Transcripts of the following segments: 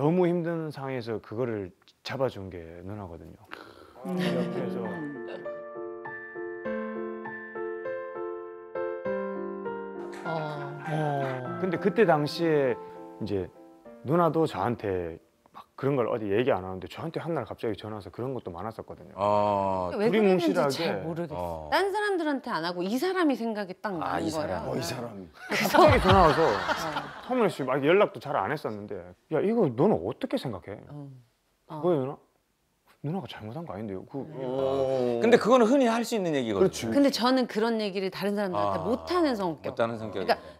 너무 힘든 상황에서 그거를 잡아준 게 누나거든요. 옆에서 어. 근데 그때 당시에 이제 누나도 저한테 막 그런 걸 어디 얘기 안 하는데 저한테 한 날 갑자기 전화 와서 그런 것도 많았었거든요. 어. 왜 그랬는지 뭉실하게. 잘 모르겠어. 어. 딴 사람들한테 안 하고 이 사람이 생각이 딱 나는 아, 이 거야. 사람. 어, 이 사람. 갑자기 전화 와서 터무니 없이 막 연락도 잘 안 했었는데 야 이거 너는 어떻게 생각해? 어. 어. 그거 누나 누나가 잘못한 거 아닌데요. 그 어. 근데 그거는 흔히 할 수 있는 얘기거든요. 그렇지. 근데 저는 그런 얘기를 다른 사람들한테 아, 못하는 성격. 못하는 성격. 그러니까 이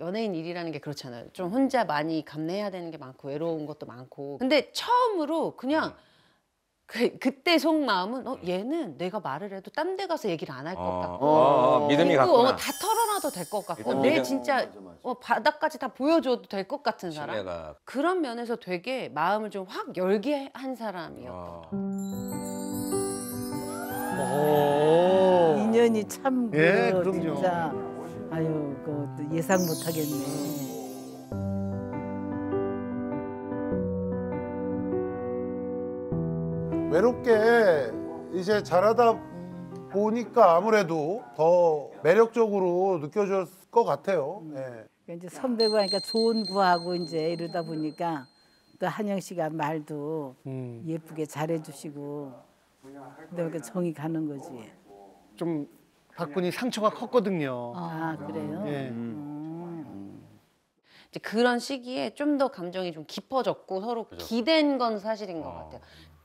연예인 일이라는 게 그렇잖아요. 좀 혼자 많이 감내해야 되는 게 많고 외로운 것도 많고. 근데 처음으로 그냥 그, 그때 속마음은 어 얘는 내가 말을 해도 딴 데 가서 얘기를 안 할 것 어, 같고 어, 어, 믿음이 그리고 갔구나. 어, 다 털어놔도 될 것 같고 일단 내 믿음. 진짜 맞아, 맞아. 어, 바닥까지 다 보여줘도 될 것 같은 사람. 신뢰가. 그런 면에서 되게 마음을 좀 확 열게 한 사람이었던 어. 인연이 참 예, 그 그럼요. 진짜 아유 그 예상 못 하겠네. 외롭게 이제 자라다 보니까 아무래도 더 매력적으로 느껴졌을 것 같아요. 예. 이제 선배고 하니까 좋은 구하고 이제 이러다 보니까 또 한영 씨가 말도 음, 예쁘게 잘해주시고 그러니까 정이 가는 거지. 좀 박군이 상처가 컸거든요. 아 그래요? 예. 음. 이제 그런 시기에 좀 더 감정이 좀 깊어졌고 서로 기댄 건 사실인 것 같아요.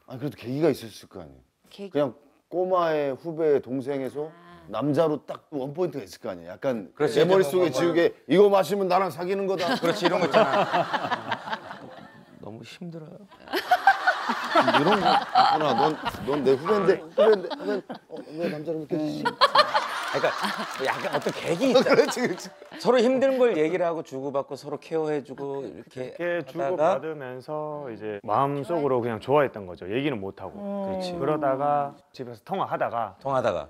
아 그래도 계기가 있었을 거 아니에요. 계기- 그냥 꼬마의 후배 동생에서 남자로 딱 원포인트가 있을 거 아니에요. 약간 그렇지, 내 이제 머릿속에 지우개 이거 마시면 나랑 사귀는 거다. 그렇지 이런 거 있잖아. 너무 힘들어요. 이런 거 있구나. 넌넌 내 후배인데 후배인데 후배 어, 왜 남자로 느껴지지? 그러니까 약간 어떤 계기 있잖아. 그렇지 그렇지. 서로 힘든 걸 얘기를 하고 주고받고 서로 케어해주고 이렇게 이렇게 주고 하다가 받으면서 이제 마음속으로 그냥 좋아했던 거죠. 얘기는 못 하고. 그렇지. 그러다가 집에서 통화하다가 통하다가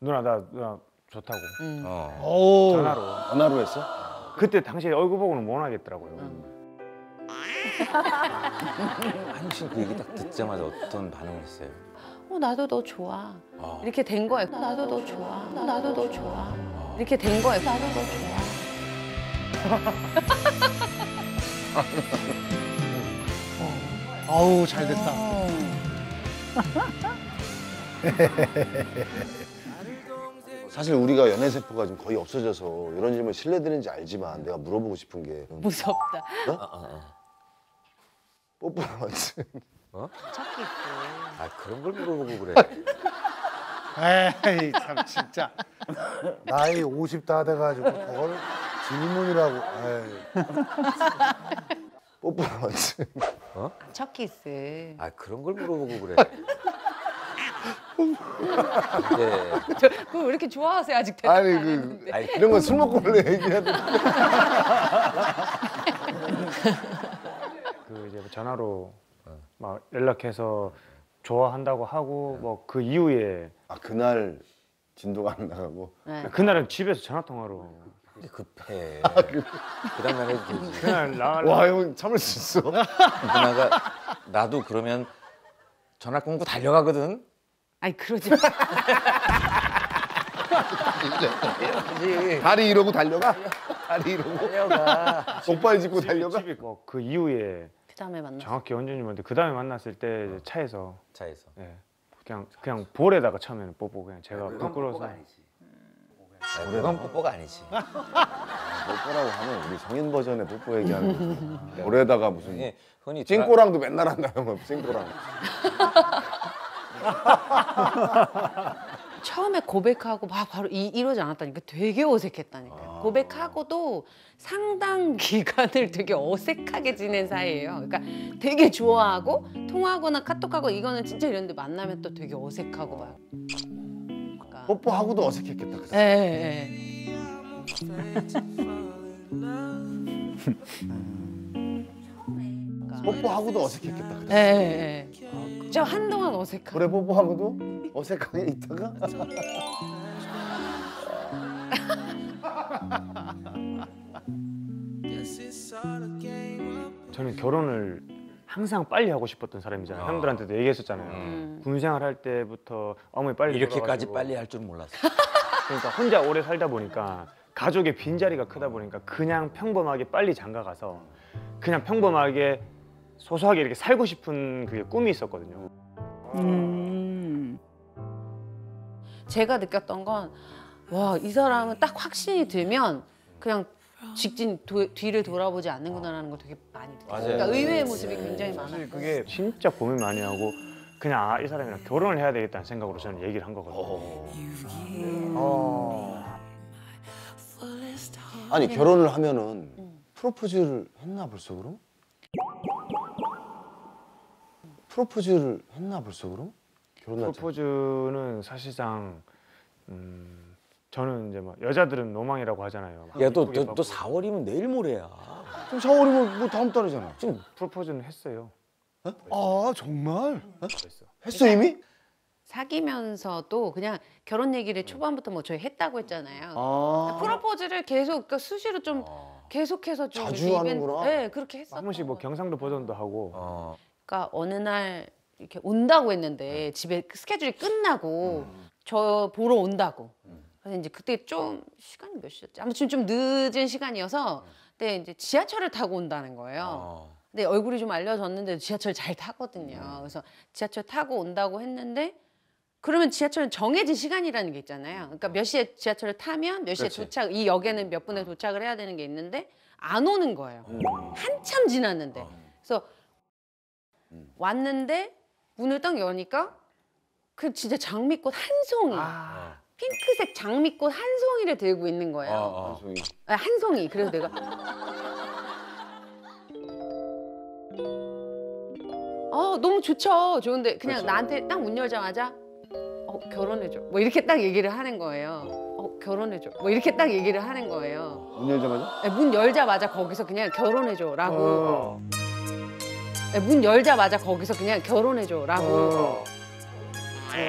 누나 나 누나 좋다고 어. 오. 전화로. 전화로 했어? 그때 당시에 얼굴 보고는 못 하겠더라고요. 한신 그 얘기 딱 듣자마자 어떤 반응을 했어요? 어 나도 너 좋아. 아. 이렇게 된 거예요. 어, 나도 너 좋아. 어, 나도 너 좋아. 이렇게 된 거예요. 나도 너 좋아. 아우 잘 됐다. 사실 우리가 연애 세포가 좀 거의 없어져서 이런 질문 실례드리는지 알지만 내가 물어보고 싶은 게 무섭다. 뽀뽀랑 같 이 척이 있고. 아 그런 걸 물어보고 그래. 에이 참 진짜. 나이 50 다 돼가지고 그걸 질문이라고. 에이. 뽀뽀랑 같이 첫 키스. 아 그런 걸 물어보고 그래. 예. 저, 그걸 왜 이렇게 좋아하세요? 아직 대답 아니 안 그 했는데. 아니 이런 건 술 먹고 원래 얘기해야 돼. 그 이제 전화로 막 연락해서 좋아한다고 하고 뭐 그 이후에 아 그날 진도가 안 나가고 네. 그날은 집에서 전화 통화로 급해. 그 다음 날 해도 되지. 그날 나와형 참을 수 있어. 누나가 나도 그러면 전화 끊고 달려가거든. 아니 그러지 마. 다리 이러고 달려가? 다리 이러고 달려가. 족발 짚고 달려가? 집에 뭐그 이후에 그 다음에 만났어. 정확히 언제인지 그 다음에 만났을 때 이제 차에서 차에서. 예, 그냥 그냥 볼에다가 처음에는 뽀뽀 그냥 제가 부끄러워서 아, 그건 뽀뽀가 아니지. 뽀뽀라고 하면 우리 성인 버전의 뽀뽀 얘기하는 거지. 올해다가 무슨 예, 흔히 찡꼬랑도 맨날 한다면 찡꼬랑. 처음에 고백하고 막 바로 이, 이러지 않았다니까 되게 어색했다니까. 요 고백하고도 상당 기간을 되게 어색하게 지낸 사이예요. 그러니까 되게 좋아하고 통화하거나 카톡하고 이거는 진짜 이런데 만나면 또 되게 어색하고 막. 그러니까. 뽀뽀하고도 어색했겠다. 예, 예. 뽀뽀하고도 어색했겠다. 예, 예, 예. 저 한동안 어색하고 그래 뽀뽀하고도 어색하게 있다가 저는 결혼을 항상 빨리 하고 싶었던 사람이잖아요. 형들한테도 얘기했었잖아요. 음. 군생활 할 때부터 어머니 빨리 이렇게까지 빨리 할 줄 몰랐어. 그러니까 혼자 오래 살다 보니까 가족의 빈자리가 크다 보니까 그냥 평범하게 빨리 장가 가서 그냥 평범하게 소소하게 이렇게 살고 싶은 그게 꿈이 있었거든요. 음. 제가 느꼈던 건 와 이 사람은 딱 확신이 들면 그냥 직진 도- 뒤를 돌아보지 않는구나라는 걸 되게 많이 느꼈어요. 맞아요. 그러니까 의외의 모습이 굉장히 사실 많았고 그게 진짜 고민 많이 하고 그냥 아, 이 사람이랑 결혼을 해야 되겠다는 생각으로 저는 얘기를 한 거거든요. 어. 아니 결혼을 하면은 프로포즈를 했나 벌써 그럼? 프로포즈를 했나 벌써 그럼? 결혼 날짜. 프로포즈는 사실상 음, 저는 이제 뭐 여자들은 노망이라고 하잖아요. 막 이쁘게 받고. 4월이면 내일 모레야. 그럼 4월이면 뭐 다음 달이잖아. 지금 프로포즈는 했어요. 아 정말? 했어. 했어 이미? 사귀면서도 그냥 결혼 얘기를 초반부터 뭐 저희 했다고 했잖아요. 아. 프로포즈를 계속 그러니까 수시로 좀 계속해서 좀 자주 이렇게 하는구나. 네 그렇게 했었던 한 번씩 뭐 것. 경상도 버전도 하고 어. 그러니까 어느 날 이렇게 온다고 했는데 집에 그 스케줄이 끝나고 저 보러 온다고. 그래서 이제 그때 좀 시간이 몇 시였지? 아무튼 좀 늦은 시간이어서 근데 이제 지하철을 타고 온다는 거예요. 어. 근데 얼굴이 좀 알려졌는데 지하철 잘 타거든요. 그래서 지하철 타고 온다고 했는데 그러면 지하철은 정해진 시간이라는 게 있잖아요. 그러니까 몇 시에 지하철을 타면 몇 시에 그렇지. 도착, 이 역에는 몇 분에 도착을 해야 되는 게 있는데 안 오는 거예요. 한참 지났는데. 그래서 왔는데 문을 딱 여니까 그 진짜 장미꽃 한 송이, 핑크색 장미꽃 한 송이를 들고 있는 거예요. 어, 어. 아, 한 송이. 그래서 내가 어 너무 좋죠. 좋은데 그냥 나한테 딱 문 열자마자 어 결혼해줘. 뭐 이렇게 딱 얘기를 하는 거예요. 어 결혼해줘. 뭐 이렇게 딱 얘기를 하는 거예요. 문 열자마자? 네, 문 열자마자 거기서 그냥 결혼해줘라고. 네, 문 열자마자 거기서 그냥 결혼해줘라고.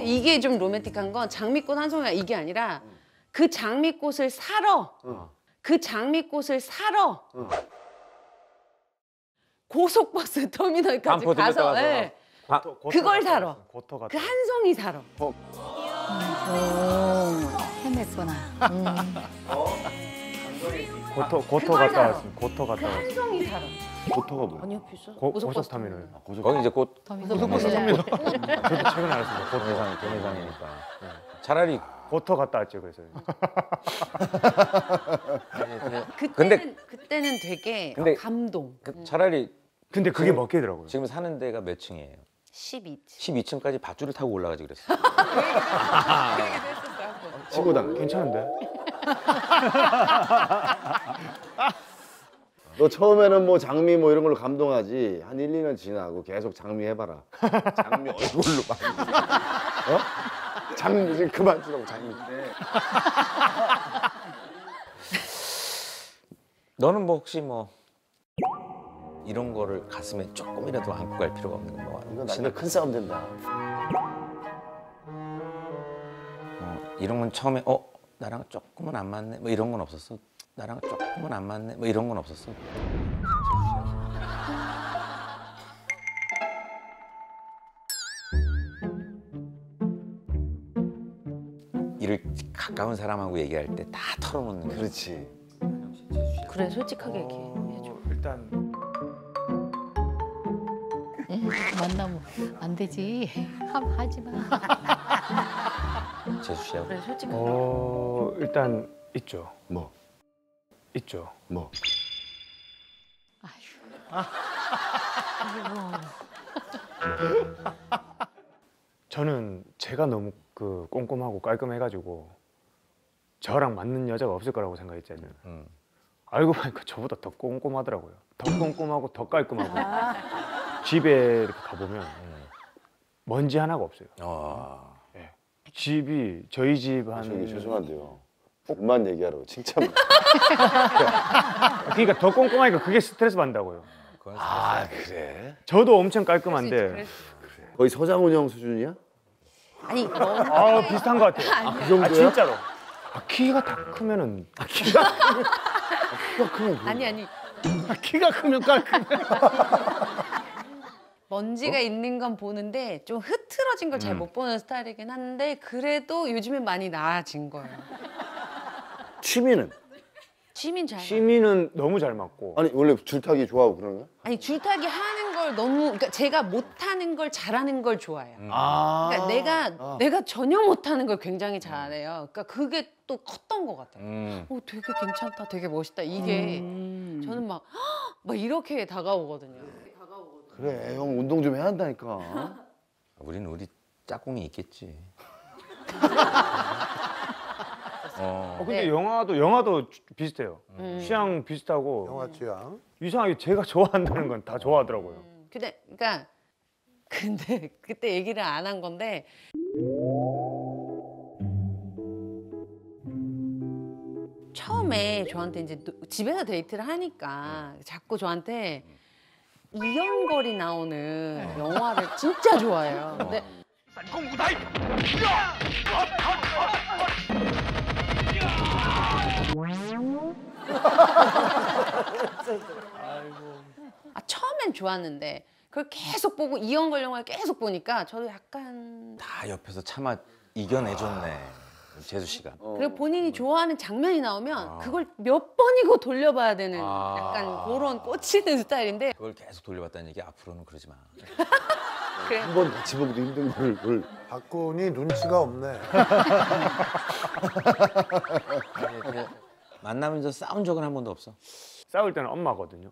이게 좀 로맨틱한 건 장미꽃 한 송이가 이게 아니라 그 장미꽃을 사러 그 장미꽃을 사러 고속버스 터미널까지 가서 가서. 예, 바- 그걸 사러. 고토. 그한 송이 사러 오, 헤맸구나. 고토 고토 그걸 갔다 사러. 왔습니다. 고토 갔다 그한 왔습니다. 송이 사러 고토가 뭐야? 아니요 비싸 고, 고속버스 고속터미널. 거기 이제 곧 고속버스 저도 최근에 알았습니다. 고토. 동해상 동해상이니까. 차라리 고토 갔다 왔죠 그래서. 그때는 근데- 그때는 되게 근데- 감동 그 차라리 근데 그게 먹히더라고요. 지금 사는 데가 몇 층이에요? 12층 12층까지 밧줄을 타고 올라가지 그랬어. 친구당. 괜찮은데? 너 처음에는 뭐 장미 뭐 이런 걸로 감동하지 한 1, 2년 지나고 계속 장미 해봐라. 장미 얼굴로 많이. 어? 장미 이제 그만 주라고 장미. 너는 뭐 혹시 뭐 이런 거를 가슴에 조금이라도 안고 갈 필요가 없는 거 뭐? 이거 나중에 큰 싸움 된다. 어, 이런 건 처음에 어 나랑 조금은 안 맞네 뭐 이런 건 없었어. 나랑 조금은 안 맞네 뭐 이런 건 없었어. 이를 가까운 사람하고 얘기할 때 다 털어놓는 거. 그렇지. 그래 솔직하게 얘기해 만나면 안 되지. 함 하지 마. 재수 씨하고. 그래 솔직하게 어 일단 있죠. 뭐? 있죠. 뭐? 저는 제가 너무 그 꼼꼼하고 깔끔해가지고 저랑 맞는 여자가 없을 거라고 생각했잖아요. 음. 알고 보니까 저보다 더 꼼꼼하더라고요. 더 꼼꼼하고 더 깔끔하고 집에 이렇게 가보면 먼지 하나가 없어요. 아. 집이 저희 집 한 저기 죄송한데요. 불만 얘기하라고 칭찬. 그러니까 더 꼼꼼하니까 그게 스트레스 받는다고요. 그건 아 그래? 저도 엄청 깔끔한데 거의 서장훈 형 수준이야? 아니 먼아 비슷한 것 같아요. 아니야. 그 정도야? 아 진짜로. 아 키가 다 크면은 키가 크면 그 아니 아니 키가 크면 깔끔. 먼지가 어? 있는 건 보는데 좀 흐트러진 걸잘 음. 못 보는 스타일이긴 한데 그래도 요즘엔 많이 나아진 거예요. 취미는? 취미는 잘. 취미는 너무 잘 맞고. 아니 원래 줄타기 좋아하고 그런 거야? 아니 줄타기 하는 걸 너무 그러니까 제가 못하는 걸 잘하는 걸 좋아해요. 아. 그러니까 내가 내가 전혀 못하는 걸 굉장히 잘해요. 그러니까 그게 또 컸던 것 같아요. 음. 오 되게 괜찮다, 되게 멋있다. 이게 음. 저는 막, 막 이렇게 다가오거든요. 그래 형 운동 좀 해야 한다니까. 우리는 우리 짝꿍이 있겠지. 어. 어, 근데 네. 영화도 영화도 비슷해요. 음. 취향 비슷하고 영화 취향. 이상하게 제가 좋아한다는 건 다 좋아하더라고요. 음, 근데 그러니까 근데 그때 얘기를 안 한 건데 처음에 저한테 이제 노- 집에서 데이트를 하니까 자꾸 저한테 이연걸이 나오는 영화를 진짜 좋아해요. 근데 아 처음엔 좋았는데 그걸 계속 보고 이연걸 영화를 계속 보니까 저도 약간 다 옆에서 참아 이겨내줬네. 재수 씨가. 그리고 본인이 좋아하는 장면이 나오면 그걸 몇 번이고 돌려봐야 되는 아. 약간 그런 꽂히는 스타일인데 그걸 계속 돌려봤다는 얘기 앞으로는 그러지 마. 그래. 한 번 같이 보기도 힘든 걸, 걸. 박군이 눈치가 없네. 아니, 그 만나면서 싸운 적은 한 번도 없어. 싸울 때는 엄마거든요.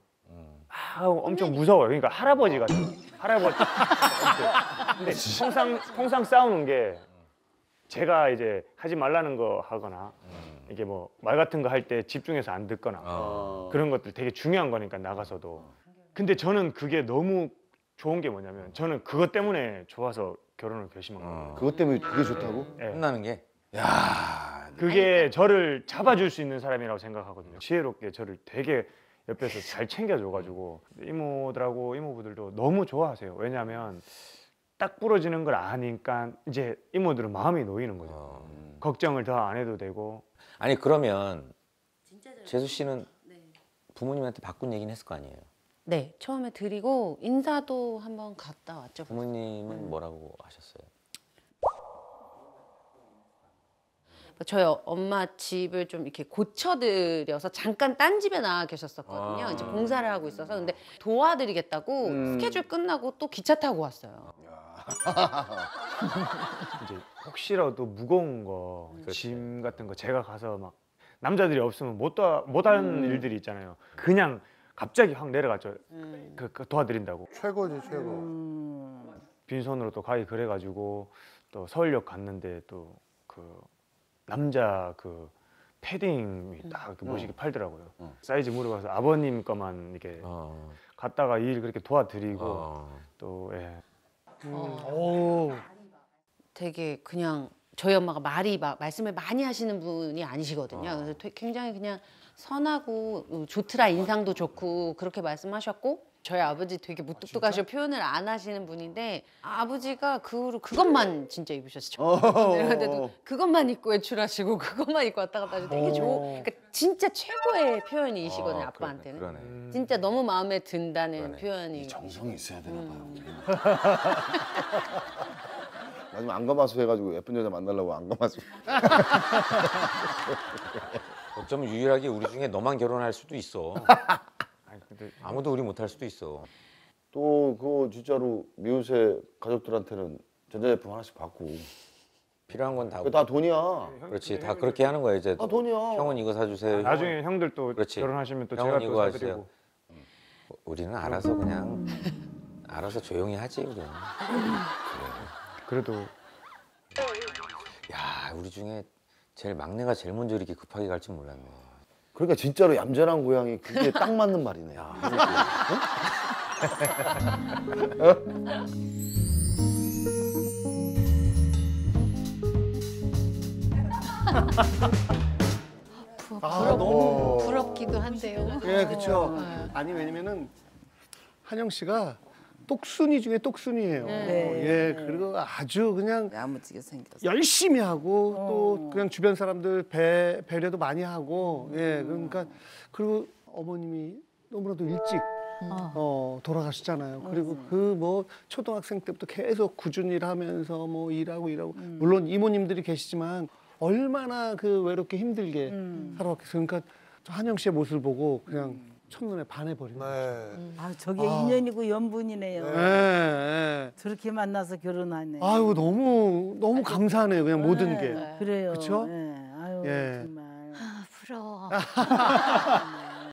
아 엄청 무서워요. 그러니까 할아버지 같은 할아버지. 근데 통상 통상 싸우는 게 제가 이제 하지 말라는 거 하거나 이게 뭐 말 같은 거 할 때 집중해서 안 듣거나 어. 그런 것들 되게 중요한 거니까 나가서도. 근데 저는 그게 너무 좋은 게 뭐냐면 저는 그것 때문에 좋아서 결혼을 결심한 거예요. 어. 그것 때문에 그게 좋다고? 예. 끝나는 게 야. 그게 저를 잡아줄 수 있는 사람이라고 생각하거든요. 지혜롭게 저를 되게 옆에서 잘 챙겨줘가지고 이모들하고 이모부들도 너무 좋아하세요. 왜냐하면 딱 부러지는 걸 아니까 이제 이모들은 마음이 놓이는 거죠. 어. 걱정을 더 안 해도 되고 아니 그러면 재수 씨는 부모님한테 바꾼 얘기는 했을 거 아니에요. 네 처음에 드리고 인사도 한번 갔다 왔죠. 부모님은 뭐라고 하셨어요? 저희 엄마 집을 좀 이렇게 고쳐드려서 잠깐 딴 집에 나가 계셨었거든요. 아. 이제 공사를 하고 있어서 근데 도와드리겠다고 음. 스케줄 끝나고 또 기차 타고 왔어요. 이제 혹시라도 무거운 거, 짐 같은 거 제가 가서 막 남자들이 없으면 못, 도와, 못 하는 일들이 있잖아요. 그냥 갑자기 확 내려갔죠. 음. 그, 그 도와드린다고. 최고지 최고. 음. 빈손으로 또 가기 그래가지고 또 서울역 갔는데 또 그 남자 그 패딩이 딱 이렇게 멋있게 팔더라고요. 어. 사이즈 물어봐서 아버님 거만 이렇게 어. 갔다가 일 그렇게 도와드리고 어. 또 예. 오. 되게 그냥 저희 엄마가 말이 막 말씀을 많이 하시는 분이 아니시거든요. 그래서 되게 굉장히 그냥 선하고 어, 좋더라 인상도 좋고 그렇게 말씀하셨고 저희 아버지 되게 무뚝뚝하시고 표현을 안 하시는 분인데 아버지가 그 후로 그것만 진짜 입으셨어요. 어. 내려는데도 그것만 입고 외출하시고 그것만 입고 왔다 갔다 하시고 되게 좋은 그러니까 진짜 최고의 표현이시거든요 어, 아빠한테는. 그러네. 그러네. 진짜 너무 마음에 든다는 그러네. 표현이. 정성이 있어야 되나 봐요. 음. 나중에 안검하수 해가지고 예쁜 여자 만나려고 안검하수. 어쩌면 유일하게 우리 중에 너만 결혼할 수도 있어. 아무도 우리 못할 수도 있어. 또 그거 진짜로 미우새 가족들한테는 전자제품 하나씩 받고. 필요한 건 다. 그거 다 돈이야. 그렇지 다 그렇게 하는 거야 이제. 다 돈이야. 형은 이거 사주세요. 나중에 형들 또 그렇지. 결혼하시면 또 형은 제가 이거 또 하세요. 사드리고 우리는 알아서 그냥 알아서 조용히 하지 우리는. 그래도 야 우리 중에 제일 막내가 제일 먼저 이렇게 급하게 갈 줄 몰랐네. 그러니까 진짜로 얌전한 고양이 그게 딱 맞는 말이네. 부, 아, 부럽, 너무. 부럽기도 한데요. 예, 그렇죠. 네. 아니 왜냐면은 한영 씨가 똑순이 중에 똑순이에요. 네. 예, 그리고 아주 그냥 야무지게 생겼어. 열심히 하고 어. 또 그냥 주변 사람들 배 배려도 많이 하고 예 그러니까 그리고 어머님이 너무나도 일찍 어. 어 돌아가셨잖아요. 그리고 그 뭐 초등학생 때부터 계속 꾸준히 일하면서 뭐 일하고 일하고 물론 이모님들이 계시지만 얼마나 그 외롭게 힘들게 살아왔겠어요. 그러니까 저 한영 씨의 모습을 보고 그냥 첫눈에 반해버린 거예요. 네. 아 저게 아. 인연이고 연분이네요. 예, 예. 저렇게 만나서 결혼하네. 아유 너무 너무 감사하네요. 그냥 모든 게. 그래요. 그쵸? 예. 아유 예. 정말. 아 부러워.